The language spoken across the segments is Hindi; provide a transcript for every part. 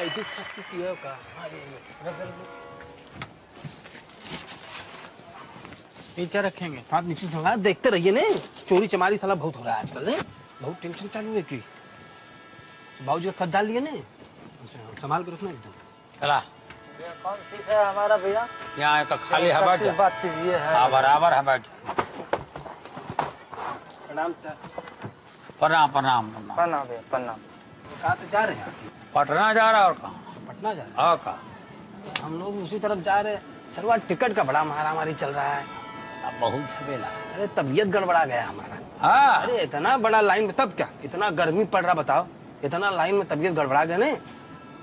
का हाँ ये ये रख दे, रख दे। नीचे रखेंगे हाथ नीचे से लगा देखते रहिए ने चोरी चमारी साला बहुत हो रहा है आजकल ने बहुत टेंशन चालू है की बाबू जी खत डाल दिए ने संभाल कर रखना एकदम चला कौन सीख है हमारा भैया यहाँ एक खाली है जा। बात है हाँ बराबर है बैठ प्रणाम सर प्रणाम प्रणाम प्रणाम प्रणाम भैया प्रणाम कहाँ तो जा रहे हैं? पटना जा रहा है और कहाँ? पटना जा रहा कहाँ हैं हम लोग उसी तरफ़ जा रहे हैं। सरवा टिकट का बड़ा मारामारी चल रहा है। अब बहुत झमेला अरे तबीयत गड़बड़ा गया हमारा। हाँ। अरे इतना बड़ा लाइन में तब क्या? इतना गर्मी पड़ रहा बताओ। इतना लाइन में तबीयत गड़बड़ा गया नहीं?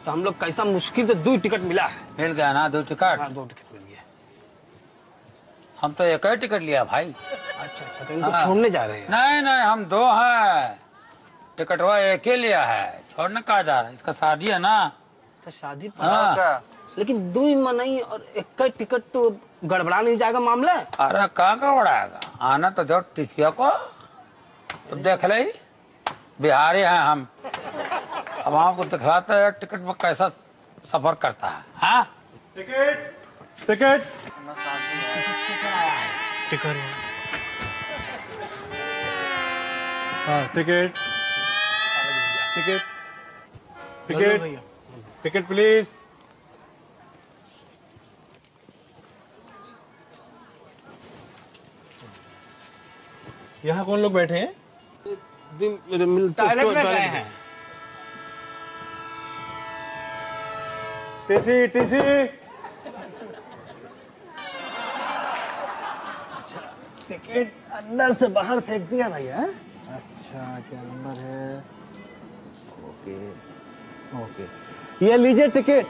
तो हम लोग कैसा मुश्किल से दो टिकट मिला है। मिल गया ना दो टिकट? हाँ दो टिकट मिल गया। हम तो एक ही टिकट लिया भाई। अच्छा अच्छा तो इनको हाँ। छोड़ने जा रहे हैं। नहीं नहीं हम दो हैं। टिकट वो एक ही लिया है? छोड़ने कहा जा रहा है इसका शादी है ना? अच्छा शादी हाँ। लेकिन दो ही मनई और एक टिकट तो गड़बड़ा नहीं जाएगा मामला? अरे कहाँ का बड़ाएगा आना तो जो टिसिया को। तो देख ले। बिहारी हैं हम। अब आपको दिखलाते हैं टिकट में कैसा सफ़र करता है। हाँ? Ticket ticket. टिकट? हाँ ticket. Ticket ticket ticket please यहाँ कौन लोग बैठे हैं? मेरे मिलते टॉयलेट में गए हैं। TC TC. टिकट अंदर से बाहर फेंक दिया भैया अच्छा क्या नंबर है? ओके। ये लीजिए टिकट।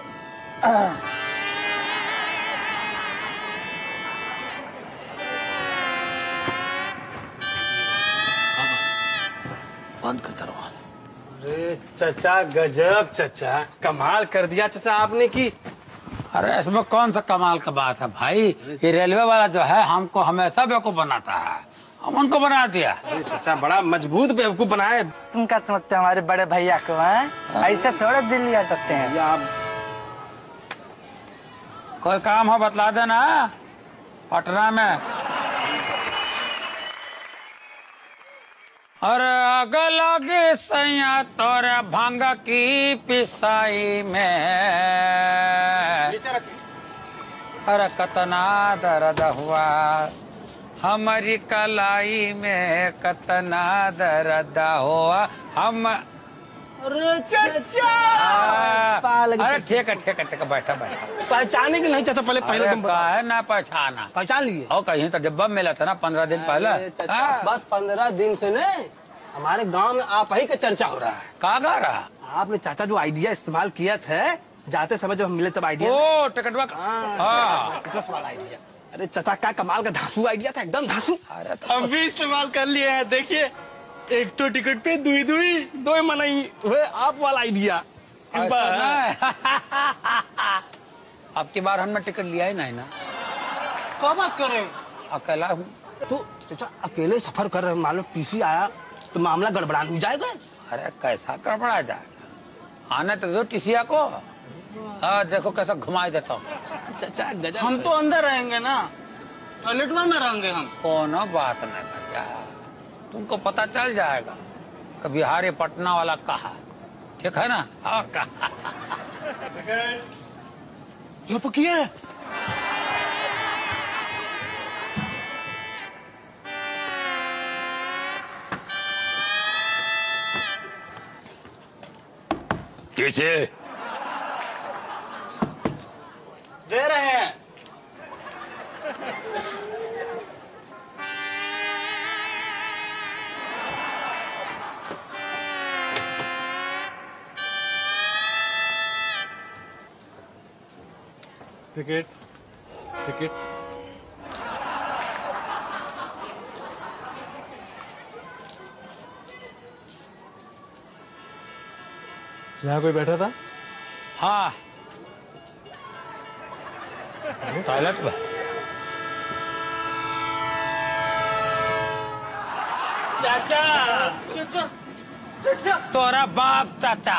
बंद कर दरवाज़ा। अरे चचा गजब चचा। कमाल कर दिया चचा आपने की। अरे इसमें कौन सा कमाल का बात है भाई? ये रेलवे वाला जो है हमको हमेशा बेवकूफ़ बनाता है। हम उनको बना दिया। चचा बड़ा मज़बूत बेवकूफ़ बनाए तुम क्या समझते हो हमारे बड़े भैया को हैं? ऐसे थोड़े दिल्ली आ सकते हैं। आप कोई काम हो बतला देना पटना में। अरे आग लगे सैया तोरे भंग की पिसाई में। नीचे अरे कतना दर्द हुआ। हमारी कलाई में कतना दर्द हुआ। हम अरे पाल अरे ठीक है ठीक है ठीक है बैठा बैठा। पहचाने की नहीं चाचा पहले पहले तुम का है ना पहचाना। पहचान लिए। और कहीं तो डिब्बा मिला था ना पंद्रह दिन पहले। हाँ, बस पंद्रह दिन से ने हमारे गाँव में आप ही का चर्चा हो रहा है। कहाँ गा रहा? आपने चाचा जो आइडिया इस्तेमाल किया था जाते समय जब हम मिले तब आइडिया ओ टिकटवा हाँ वाला आइडिया। अरे चचा क्या कमाल का धांसू आइडिया था एकदम धांसू। अरे तो भी इस्तेमाल कर लिए हैं देखिए। एक तो टिकट पे दुई दुई दो मनाई हुए आप वाला आइडिया। इस बार। नहीं। अब की बार हमने टिकट लिया ही नहीं ना। क्या बात कर रहे हैं? अकेला हूँ। तो चाचा अकेले सफ़र कर रहे हैं मान लो टीसी आया तो मामला गड़बड़ा नहीं जाएगा? अरे कैसा गड़बड़ा जाएगा? आने तो दो टिसिया को। हाँ देखो कैसा घुमाई देता हूँ। चाचा गजब। हम तो अंदर रहेंगे ना। टॉयलेट में ना रहेंगे हम। कोनो बात नहीं भैया? तुमको पता चल जाएगा। कि बिहारी पटना वाला कहा। ठीक है ना? और कहा। किसे? दे रहे हैं। Ticket ticket. यहाँ कोई बैठा था? हाँ। टॉयलेट में चाचा चाचा तोरा बाप चाचा।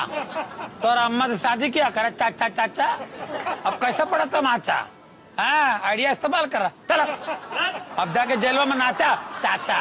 तोरा अम्मा से शादी किया करे चाचा चाचा अब कैसे पड़ा तमाचा हाँ आइडिया इस्तेमाल करा। चलो। अब जाके जेल में नाचा चाचा।